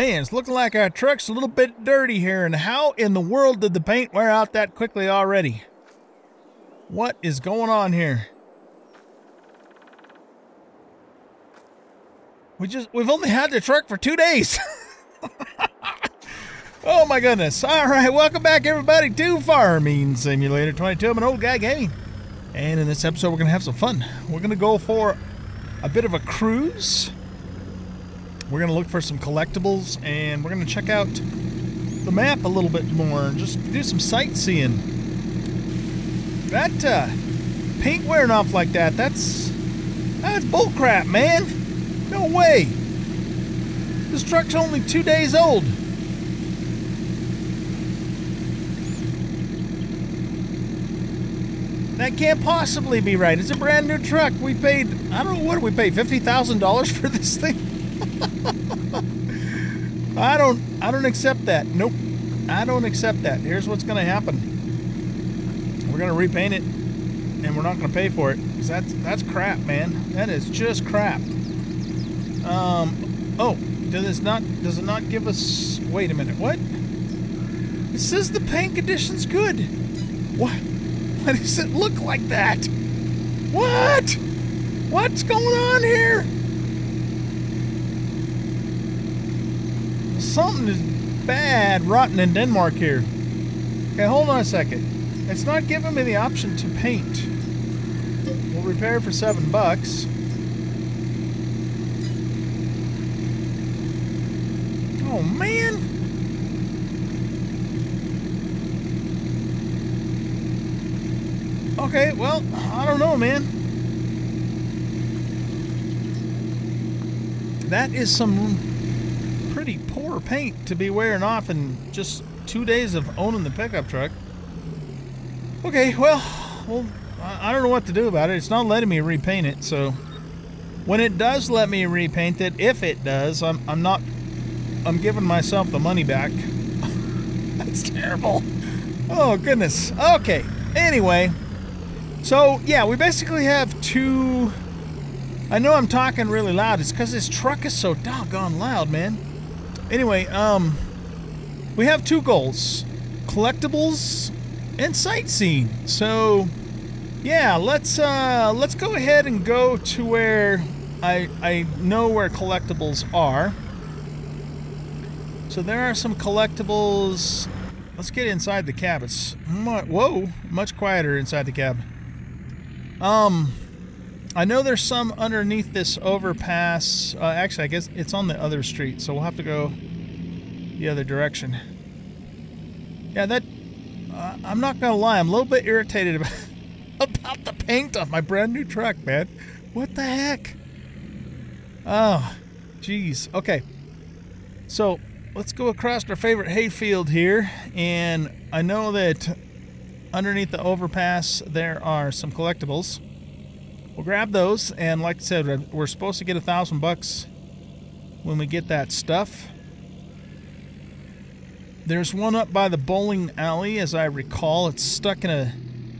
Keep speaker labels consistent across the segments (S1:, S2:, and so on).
S1: Man, it's looking like our truck's a little bit dirty here, and how in the world did the paint wear out that quickly already? What is going on here? We just we've only had the truck for two days. oh my goodness. Alright, welcome back everybody to Farming Simulator 22. I'm an old guy gaming. And in this episode we're gonna have some fun. We're gonna go for a bit of a cruise we're going to look for some collectibles and we're going to check out the map a little bit more. Just do some sightseeing. That uh, paint wearing off like that, that's, that's bullcrap, man. No way. This truck's only two days old. That can't possibly be right. It's a brand new truck. We paid, I don't know, what we paid, $50,000 for this thing? I don't I don't accept that. Nope. I don't accept that. Here's what's going to happen. We're going to repaint it and we're not going to pay for it cuz that's that's crap, man. That is just crap. Um oh, does it not does it not give us Wait a minute. What? It says the paint condition's good. What? Why does it look like that? What? What's going on here? Something is bad rotten in Denmark here. Okay, hold on a second. It's not giving me the option to paint. We'll repair for seven bucks. Oh, man. Okay, well, I don't know, man. That is some pretty poor paint to be wearing off in just two days of owning the pickup truck. Okay, well, well, I don't know what to do about it. It's not letting me repaint it, so when it does let me repaint it, if it does, I'm, I'm not, I'm giving myself the money back. That's terrible. Oh, goodness. Okay, anyway, so yeah, we basically have two I know I'm talking really loud. It's because this truck is so doggone loud, man. Anyway, um, we have two goals: collectibles and sightseeing. So, yeah, let's uh, let's go ahead and go to where I I know where collectibles are. So there are some collectibles. Let's get inside the cab. It's whoa, much quieter inside the cab. Um, I know there's some underneath this overpass. Uh, actually, I guess it's on the other street, so we'll have to go the other direction. Yeah, that... Uh, I'm not gonna lie, I'm a little bit irritated about, about the paint on my brand new truck, man. What the heck? Oh, jeez. Okay. So, let's go across our favorite hayfield here. And I know that underneath the overpass there are some collectibles. We'll grab those, and like I said, we're supposed to get a thousand bucks when we get that stuff. There's one up by the bowling alley, as I recall. It's stuck in a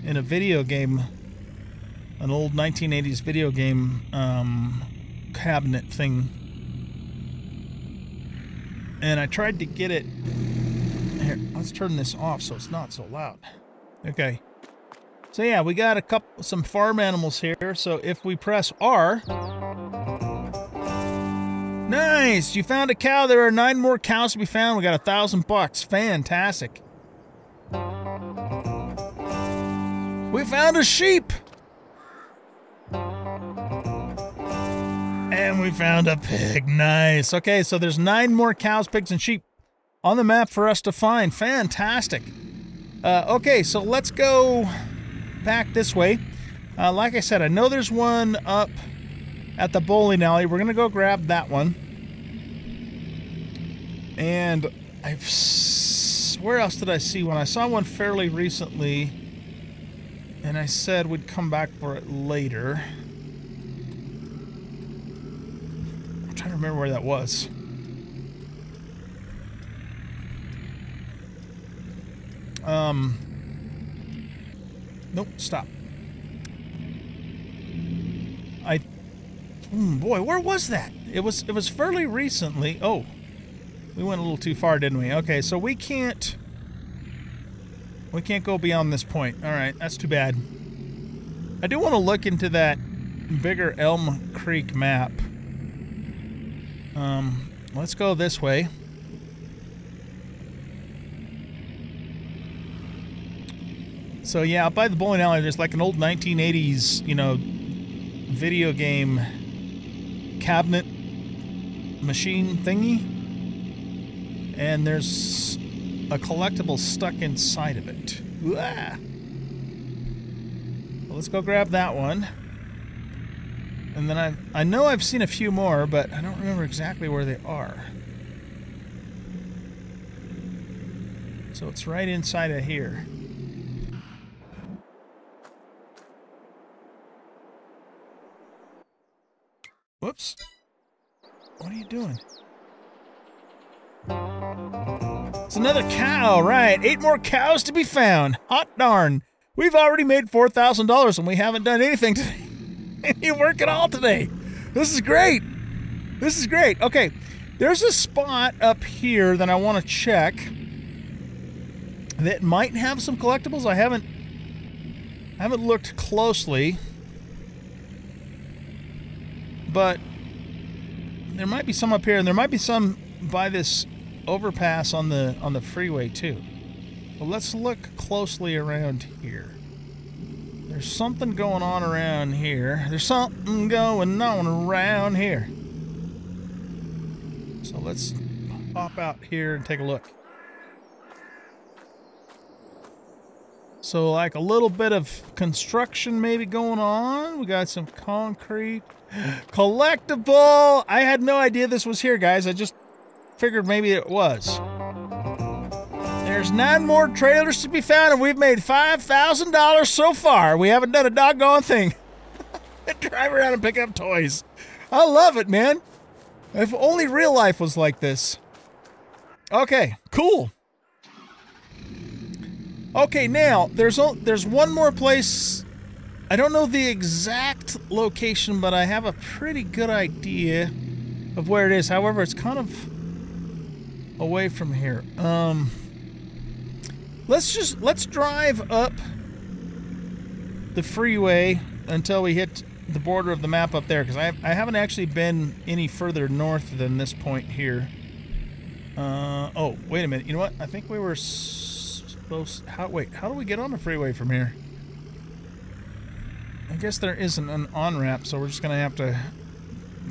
S1: in a video game, an old 1980s video game um, cabinet thing. And I tried to get it. Here, let's turn this off so it's not so loud. Okay. So yeah, we got a couple, some farm animals here. So if we press R, nice, you found a cow. There are nine more cows to be found. We got a thousand bucks. Fantastic. We found a sheep. And we found a pig. Nice. Okay, so there's nine more cows, pigs, and sheep on the map for us to find. Fantastic. Uh, okay, so let's go back this way. Uh, like I said, I know there's one up at the bowling alley. We're going to go grab that one. And I've... Where else did I see one? I saw one fairly recently. And I said we'd come back for it later. I'm trying to remember where that was. Um... Nope, stop. I... Mm, boy, where was that? It was it was fairly recently. Oh. We went a little too far, didn't we? Okay, so we can't... We can't go beyond this point. All right, that's too bad. I do want to look into that bigger Elmcreek map. Um, let's go this way. So yeah, by the bowling alley, there's like an old 1980s, you know, video game cabinet machine thingy. And there's a collectible stuck inside of it. Well, let's go grab that one. And then I I know I've seen a few more, but I don't remember exactly where they are. So it's right inside of here. Whoops. What are you doing? It's another cow, right. Eight more cows to be found. Hot darn. We've already made $4,000 and we haven't done anything today. any work at all today. This is great. This is great. Okay, there's a spot up here that I want to check that might have some collectibles. I haven't I haven't looked closely. But there might be some up here and there might be some by this overpass on the on the freeway too. Well, let's look closely around here. There's something going on around here. There's something going on around here. So let's pop out here and take a look. So like a little bit of construction maybe going on. We got some concrete. Collectible! I had no idea this was here, guys. I just figured maybe it was. There's nine more trailers to be found, and we've made $5,000 so far. We haven't done a doggone thing. Drive around and pick up toys. I love it, man. If only real life was like this. Okay, cool. Okay, now there's there's one more place. I don't know the exact location, but I have a pretty good idea of where it is. However, it's kind of away from here. Um, let's just let's drive up the freeway until we hit the border of the map up there because I, I haven't actually been any further north than this point here. Uh, oh, wait a minute. You know what? I think we were supposed... How, wait, how do we get on the freeway from here? I guess there isn't an on-ramp, so we're just going to have to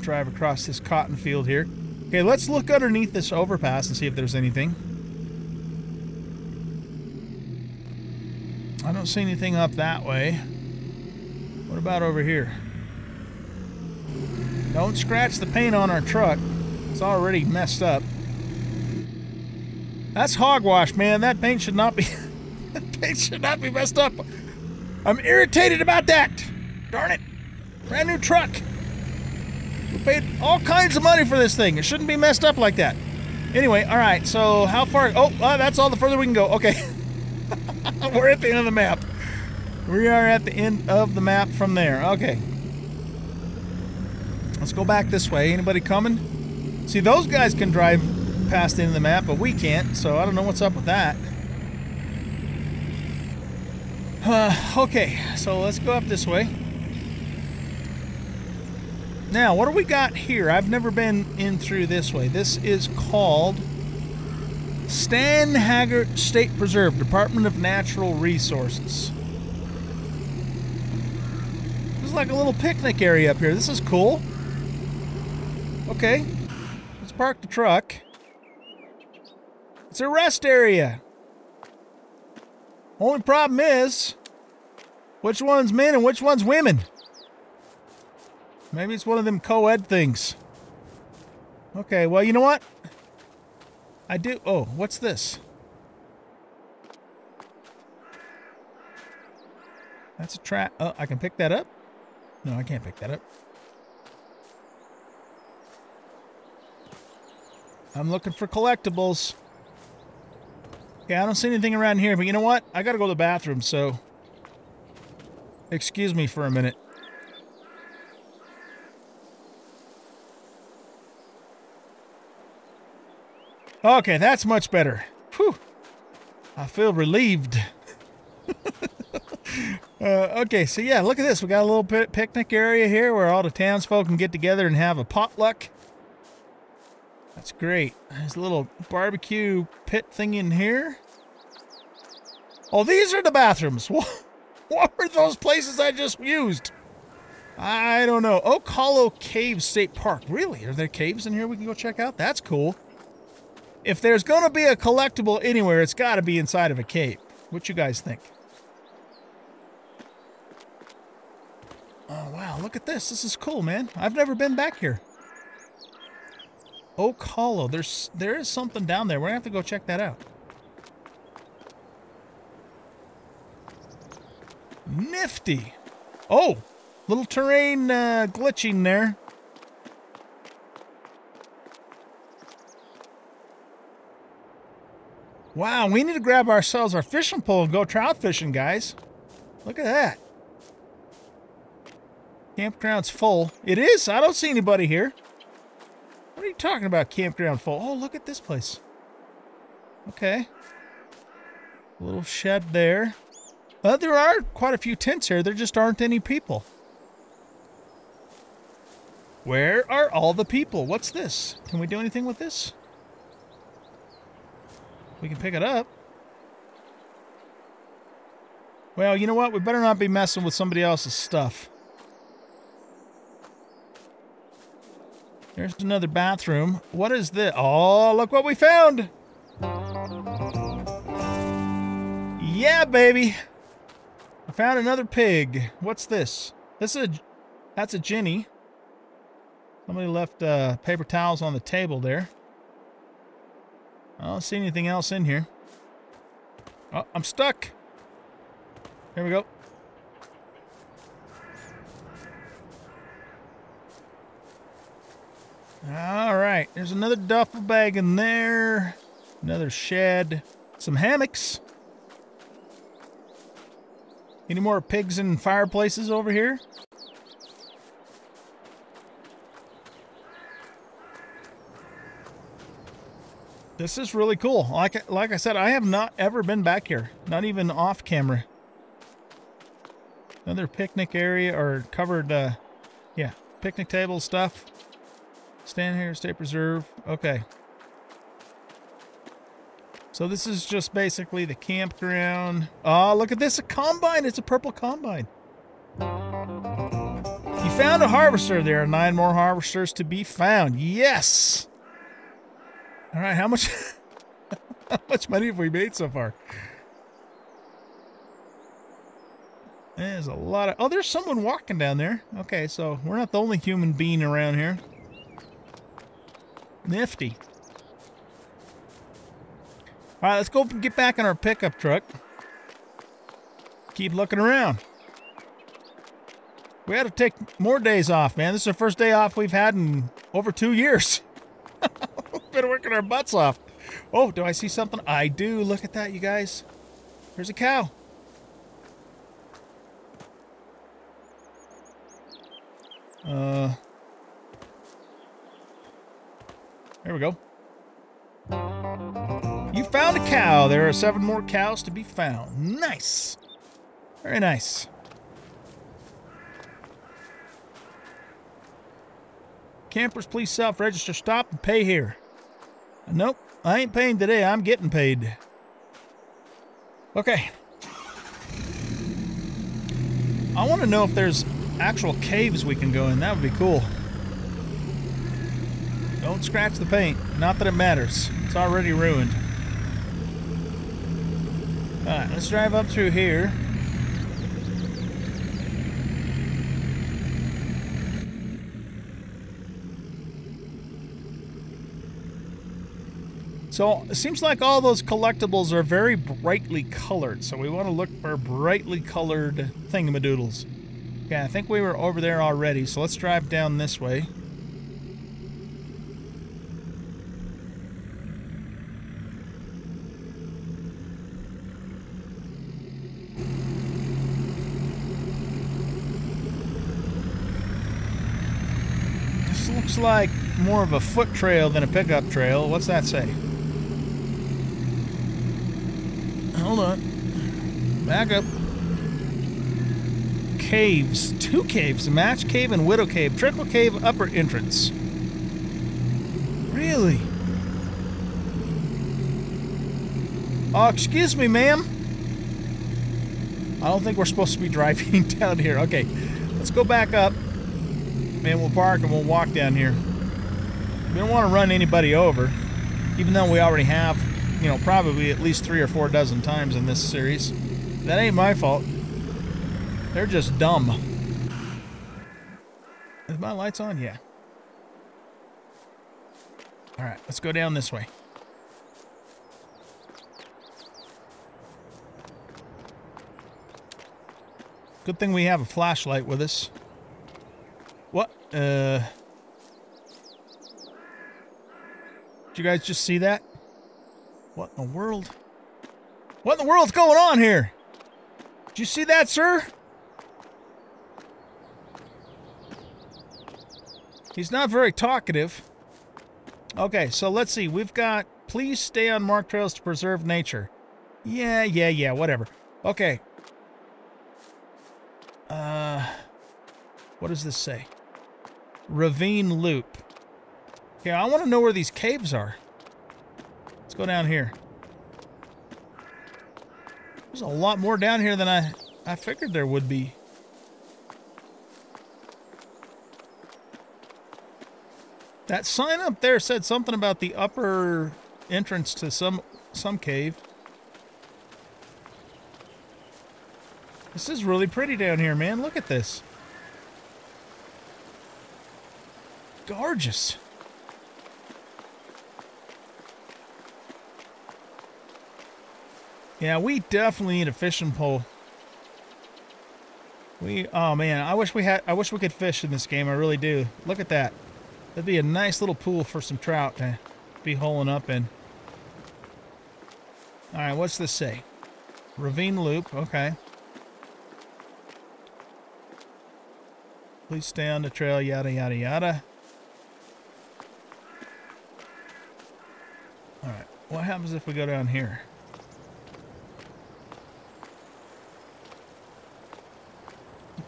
S1: drive across this cotton field here. Okay, let's look underneath this overpass and see if there's anything. I don't see anything up that way. What about over here? Don't scratch the paint on our truck. It's already messed up. That's hogwash, man. That paint should not be that paint should not be messed up. I'm irritated about that. Darn it. Brand new truck. We paid all kinds of money for this thing. It shouldn't be messed up like that. Anyway, all right. So how far? Oh, uh, that's all the further we can go. Okay. We're at the end of the map. We are at the end of the map from there. Okay. Let's go back this way. Anybody coming? See, those guys can drive past the end of the map, but we can't, so I don't know what's up with that. Uh, okay, so let's go up this way. Now, what do we got here? I've never been in through this way. This is called Stan Haggart State Preserve, Department of Natural Resources. This is like a little picnic area up here. This is cool. Okay, let's park the truck. It's a rest area. Only problem is, which one's men and which one's women? Maybe it's one of them co-ed things. Okay, well, you know what? I do... Oh, what's this? That's a trap. Oh, I can pick that up? No, I can't pick that up. I'm looking for collectibles. Okay, I don't see anything around here, but you know what? I gotta go to the bathroom, so... Excuse me for a minute. Okay, that's much better. Whew. I feel relieved. uh, okay, so yeah, look at this. We got a little picnic area here where all the townsfolk can get together and have a potluck. That's great. There's a little barbecue pit thing in here. Oh, these are the bathrooms. What, what were those places I just used? I don't know. Oak Hollow Cave State Park. Really? Are there caves in here we can go check out? That's cool. If there's going to be a collectible anywhere, it's got to be inside of a cave. What you guys think? Oh, wow. Look at this. This is cool, man. I've never been back here. Oak Hollow. There's there is something down there. We're gonna have to go check that out. Nifty. Oh, little terrain uh, glitching there. Wow, we need to grab ourselves our fishing pole and go trout fishing, guys. Look at that. Campground's full. It is. I don't see anybody here. What are you talking about, campground full? Oh, look at this place. Okay. A little shed there. Well, there are quite a few tents here. There just aren't any people. Where are all the people? What's this? Can we do anything with this? We can pick it up. Well, you know what? We better not be messing with somebody else's stuff. There's another bathroom. What is this? Oh, look what we found! Yeah, baby! Found another pig. What's this? This is a... That's a Jenny. Somebody left uh, paper towels on the table there. I don't see anything else in here. Oh, I'm stuck. Here we go. All right, there's another duffel bag in there. Another shed. Some hammocks. Any more pigs and fireplaces over here? This is really cool. Like like I said, I have not ever been back here. Not even off camera. Another picnic area or covered, uh, yeah, picnic table stuff. Stand here, State Preserve. Okay. So this is just basically the campground. Oh, look at this, a combine. It's a purple combine. You found a harvester. There are nine more harvesters to be found. Yes. All right, how much how much money have we made so far? There's a lot of... Oh, there's someone walking down there. Okay, so we're not the only human being around here. Nifty. All right, let's go get back in our pickup truck. Keep looking around. We had to take more days off, man. This is the first day off we've had in over two years. been working our butts off. Oh, do I see something? I do. Look at that, you guys. There's a cow. Uh, There we go. Found a cow. There are seven more cows to be found. Nice. Very nice. Campers, please self-register. Stop and pay here. Nope, I ain't paying today. I'm getting paid. Okay. I want to know if there's actual caves we can go in. That would be cool. Don't scratch the paint. Not that it matters. It's already ruined. Alright, let's drive up through here. So it seems like all those collectibles are very brightly colored, so we want to look for brightly colored thingamadoodles. Yeah, I think we were over there already, so let's drive down this way. looks like more of a foot trail than a pickup trail. What's that say? Hold on. Back up. Caves. Two caves. Match Cave and Widow Cave. Trickle Cave upper entrance. Really? Oh, excuse me, ma'am. I don't think we're supposed to be driving down here. Okay, let's go back up. Man, we'll park and we'll walk down here. We don't want to run anybody over, even though we already have, you know, probably at least three or four dozen times in this series. That ain't my fault. They're just dumb. Is my lights on? Yeah. All right, let's go down this way. Good thing we have a flashlight with us. What? Uh... Did you guys just see that? What in the world? What in the world's going on here? Did you see that, sir? He's not very talkative. Okay, so let's see. We've got please stay on marked trails to preserve nature. Yeah, yeah, yeah, whatever. Okay. Uh, what does this say? Ravine Loop. Okay, I want to know where these caves are. Let's go down here. There's a lot more down here than I, I figured there would be. That sign up there said something about the upper entrance to some some cave. This is really pretty down here, man. Look at this. Gorgeous. Yeah, we definitely need a fishing pole. We oh man, I wish we had I wish we could fish in this game. I really do. Look at that. That'd be a nice little pool for some trout to be holing up in. Alright, what's this say? Ravine loop, okay. Please stay on the trail, yada yada yada. Alright, what happens if we go down here?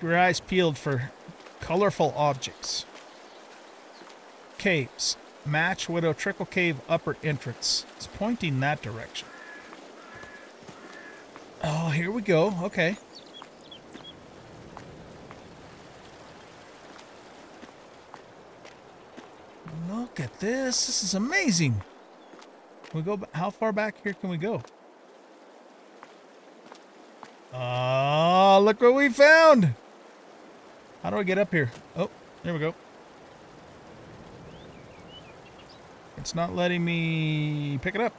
S1: Your eyes peeled for colorful objects. Caves. Match Widow Trickle Cave upper entrance. It's pointing that direction. Oh, here we go. Okay. Look at this. This is amazing. We go how far back here can we go? Oh, look what we found. How do I get up here? Oh, there we go. It's not letting me pick it up.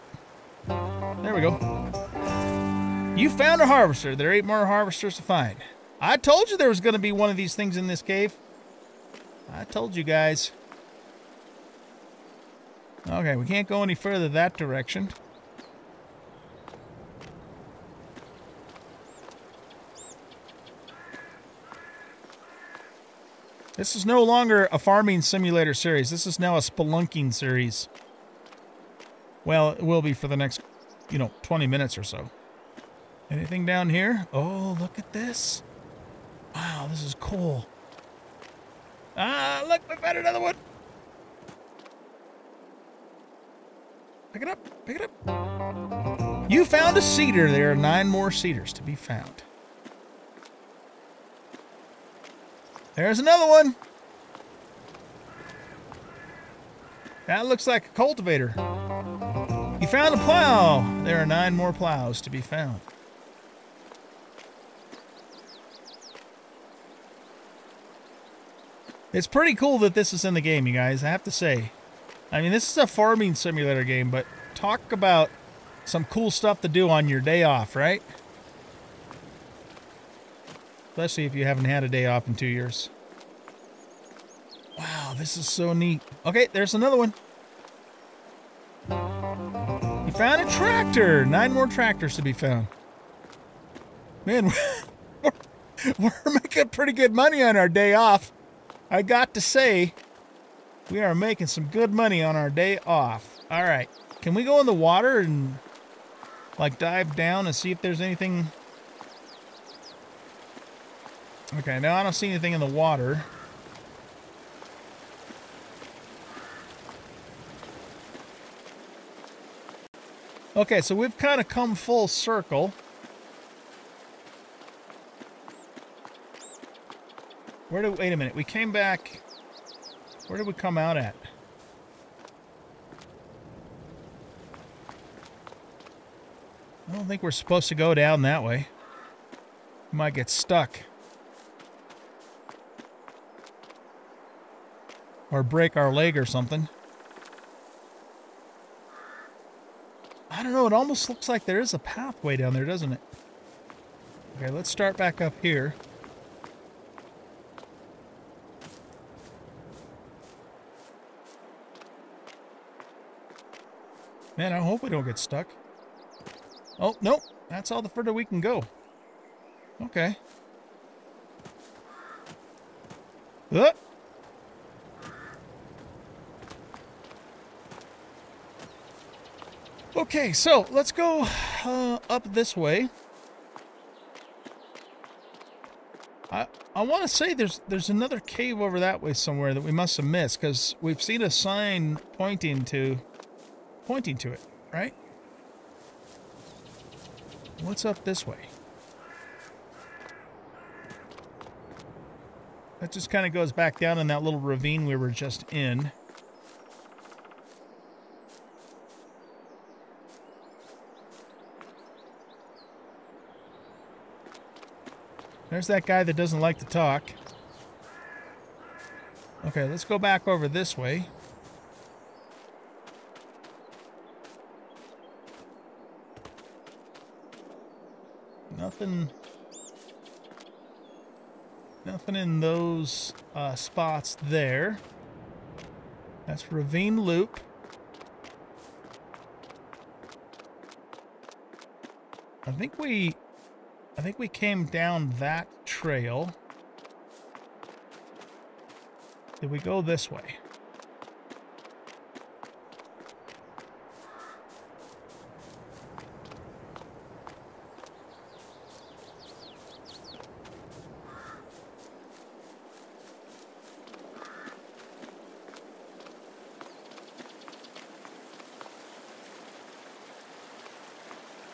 S1: There we go. You found a harvester. There are eight more harvesters to find. I told you there was going to be one of these things in this cave. I told you guys. Okay, we can't go any further that direction. This is no longer a farming simulator series. This is now a spelunking series. Well, it will be for the next, you know, 20 minutes or so. Anything down here? Oh, look at this. Wow, this is cool. Ah, look, we found another one. Pick it up, pick it up. You found a seeder. There are nine more seeders to be found. There's another one. That looks like a cultivator. You found a plow. There are nine more plows to be found. It's pretty cool that this is in the game, you guys, I have to say. I mean, this is a farming simulator game, but talk about some cool stuff to do on your day off, right? Especially if you haven't had a day off in two years. Wow, this is so neat. Okay, there's another one. You found a tractor. Nine more tractors to be found. Man, we're, we're making pretty good money on our day off. I got to say, we are making some good money on our day off. All right. Can we go in the water and like dive down and see if there's anything. Okay, now I don't see anything in the water. Okay, so we've kind of come full circle. Where do, wait a minute, we came back, where did we come out at? I don't think we're supposed to go down that way. We might get stuck. Or break our leg or something. I don't know, it almost looks like there is a pathway down there, doesn't it? Okay, let's start back up here. Man, I hope we don't get stuck. Oh, nope. That's all the further we can go. Okay. Uh. Okay, so let's go uh, up this way. I I want to say there's there's another cave over that way somewhere that we must have missed because we've seen a sign pointing to pointing to it, right? What's up this way? That just kind of goes back down in that little ravine we were just in. There's that guy that doesn't like to talk. Okay, let's go back over this way. Nothing... Nothing in those uh, spots there. That's Ravine Loop. I think we I think we came down that trail. Did we go this way?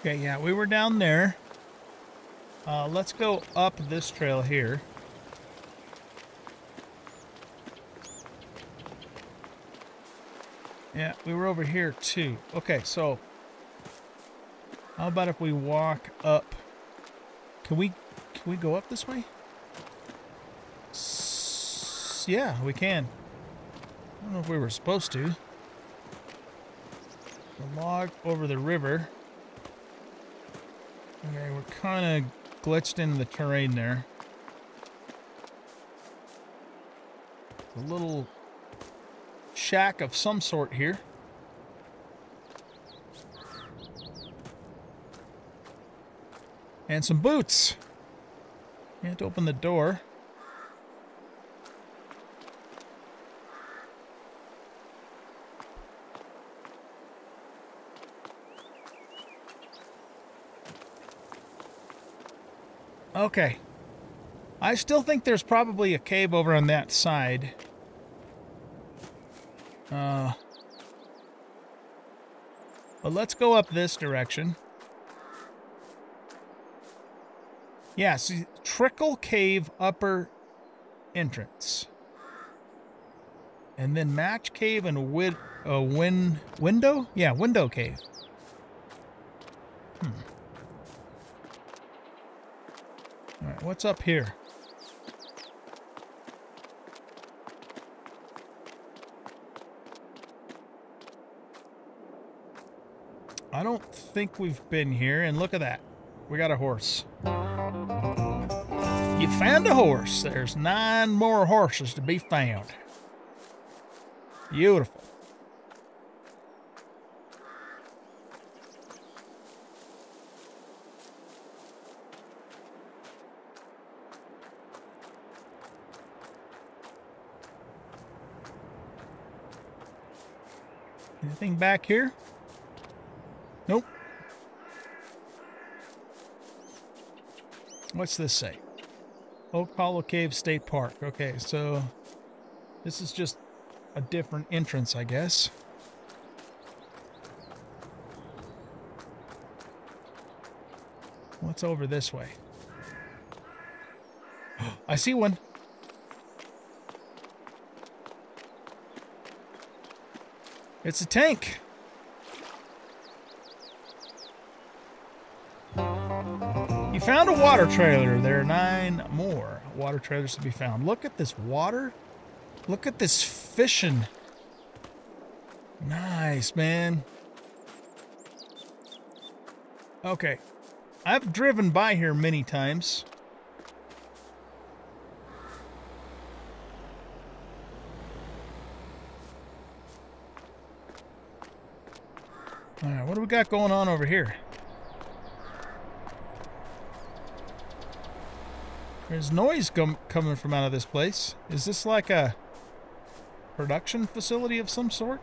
S1: Okay, yeah, we were down there. Uh, let's go up this trail here. Yeah, we were over here too. Okay, so how about if we walk up? Can we can we go up this way? S yeah, we can. I don't know if we were supposed to. The log over the river. Okay, we're kind of glitched in the terrain there. A little shack of some sort here. And some boots. Can't open the door. Okay. I still think there's probably a cave over on that side. Uh, but let's go up this direction. Yeah, see, Trickle Cave upper entrance. And then Match Cave and wid uh, win window? Yeah, window cave. Hmm. Alright, what's up here? I don't think we've been here, and look at that. We got a horse. You found a horse. There's nine more horses to be found. Beautiful. Anything back here? Nope. What's this say? Oak Hollow Cave State Park. Okay, so this is just a different entrance, I guess. What's over this way? I see one. It's a tank. You found a water trailer. There are nine more water trailers to be found. Look at this water. Look at this fishing. Nice, man. Okay. I've driven by here many times. All right, what do we got going on over here? There's noise coming from out of this place. Is this like a production facility of some sort?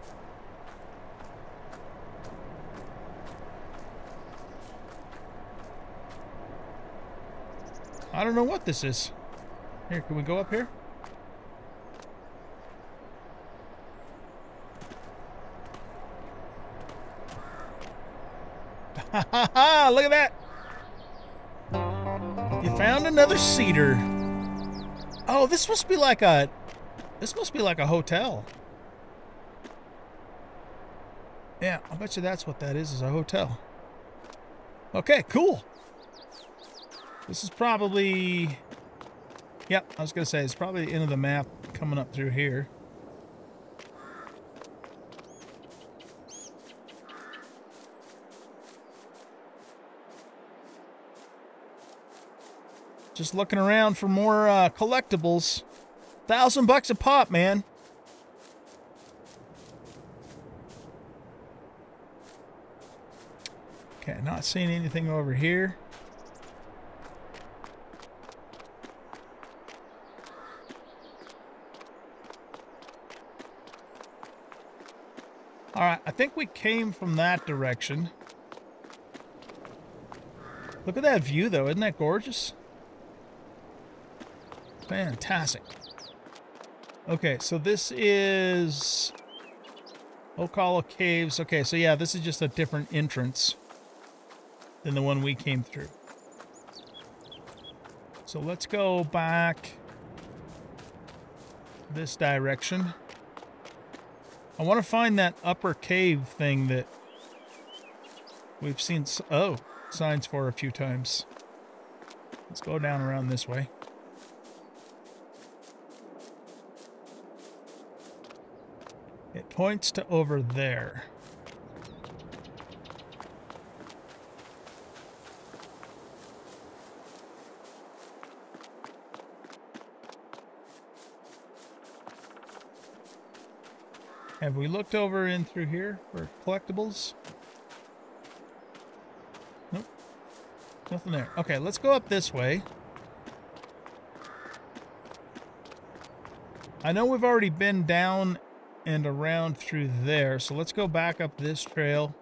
S1: I don't know what this is. Here, can we go up here? Ha ha ha! Look at that! You found another seeder. Oh, this must be like a... This must be like a hotel. Yeah, I bet you that's what that is, is a hotel. Okay, cool. This is probably... Yep, I was going to say, it's probably the end of the map coming up through here. Just looking around for more uh, collectibles. Thousand bucks a pop, man. Okay, not seeing anything over here. All right, I think we came from that direction. Look at that view, though. Isn't that gorgeous? Fantastic. Okay, so this is Hollow Caves. Okay, so yeah, this is just a different entrance than the one we came through. So let's go back this direction. I want to find that upper cave thing that we've seen oh signs for a few times. Let's go down around this way. Points to over there. Have we looked over in through here for collectibles? Nope. Nothing there. Okay, let's go up this way. I know we've already been down and around through there, so let's go back up this trail.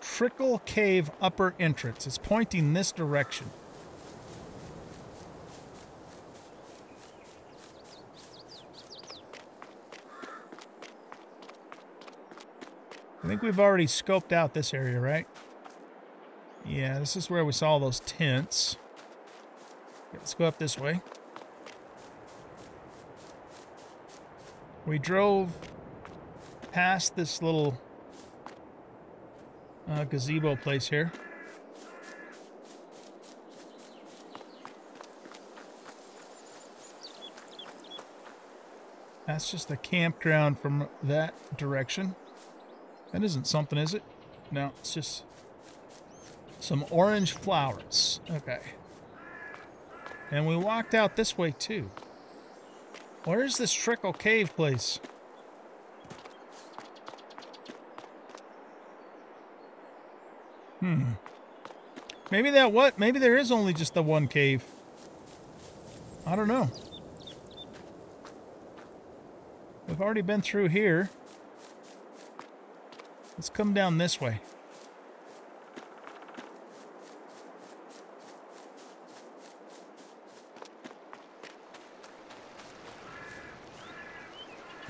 S1: Trickle Cave upper entrance. It's pointing this direction. I think we've already scoped out this area, right? Yeah, this is where we saw those tents. Let's go up this way. We drove past this little uh, gazebo place here. That's just the campground from that direction. That isn't something, is it? No, it's just some orange flowers. Okay. And we walked out this way too. Where's this Trickle Cave place? Hmm. Maybe that what? Maybe there is only just the one cave. I don't know. We've already been through here. Let's come down this way.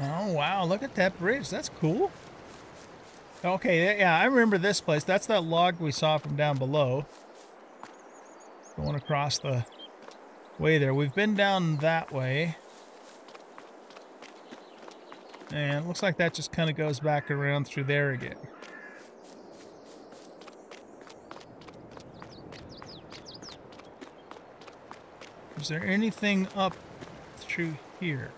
S1: Oh, wow. Look at that bridge. That's cool. Okay, yeah, I remember this place. That's that log we saw from down below. Going across the way there. We've been down that way. And it looks like that just kind of goes back around through there again. Is there anything up through here?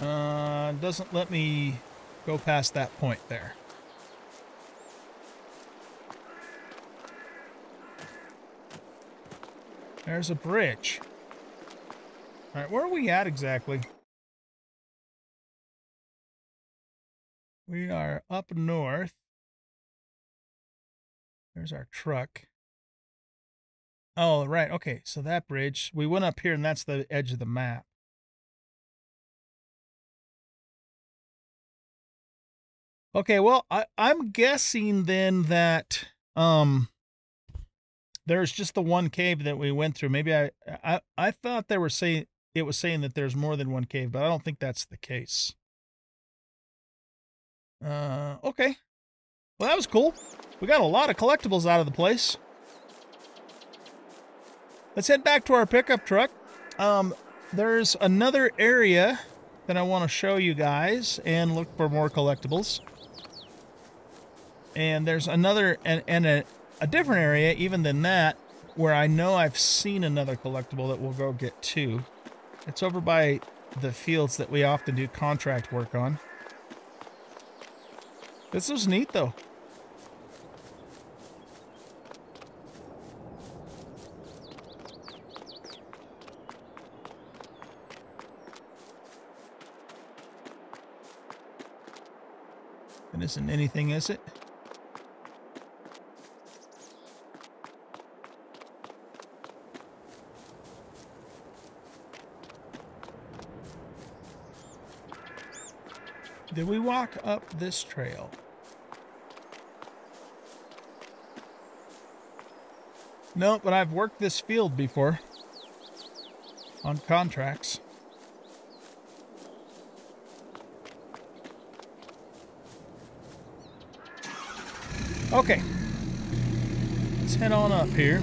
S1: Uh, doesn't let me go past that point there. There's a bridge. All right, where are we at exactly? We are up north. There's our truck. Oh, right. Okay, so that bridge. We went up here, and that's the edge of the map. Okay, well, I, I'm guessing then that um there's just the one cave that we went through. Maybe I I, I thought they were saying it was saying that there's more than one cave, but I don't think that's the case. Uh okay. Well that was cool. We got a lot of collectibles out of the place. Let's head back to our pickup truck. Um there's another area that I want to show you guys and look for more collectibles. And there's another and, and a, a different area even than that where I know I've seen another collectible that we'll go get too. It's over by the fields that we often do contract work on. This was neat though. It isn't anything, is it? Did we walk up this trail? No, but I've worked this field before. On contracts. Okay. Let's head on up here.